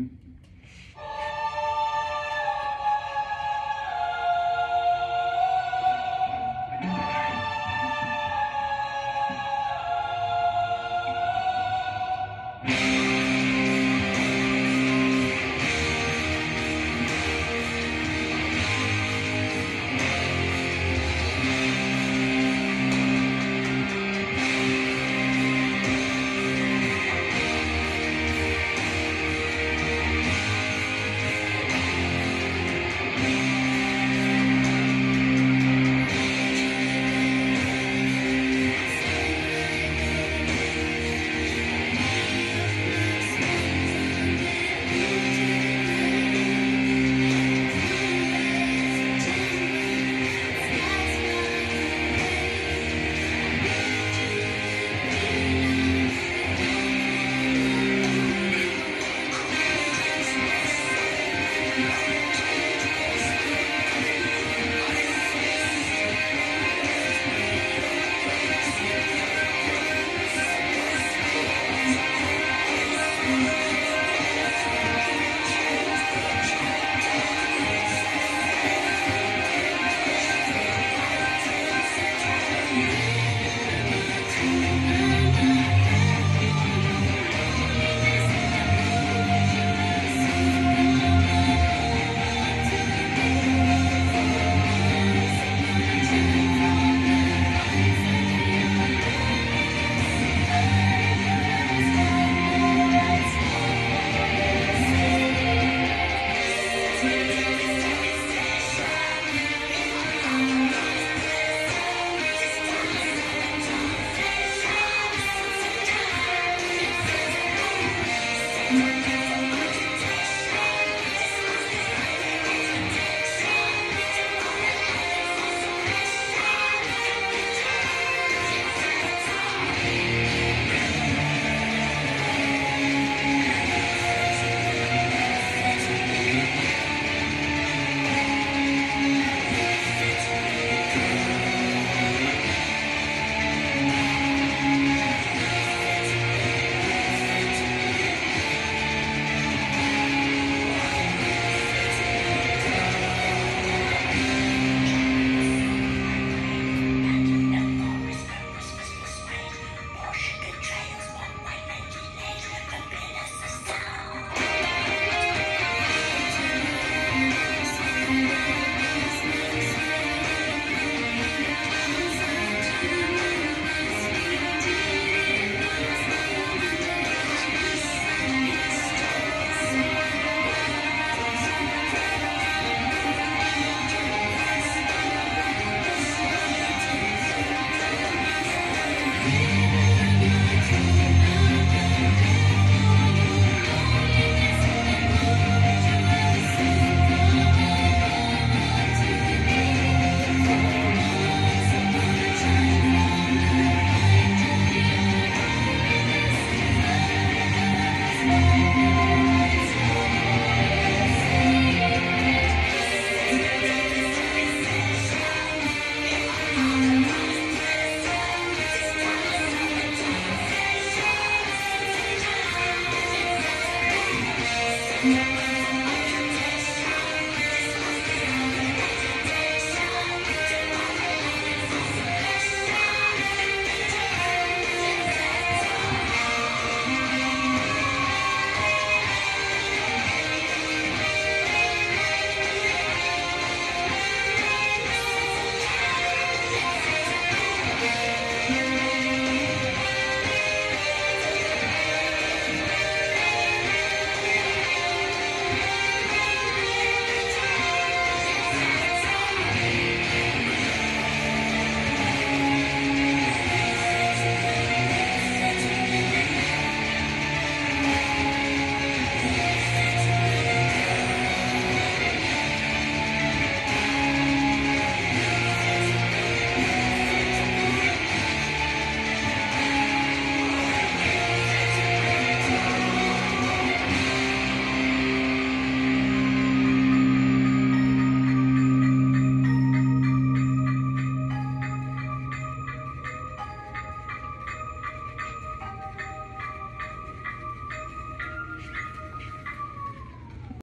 Yeah.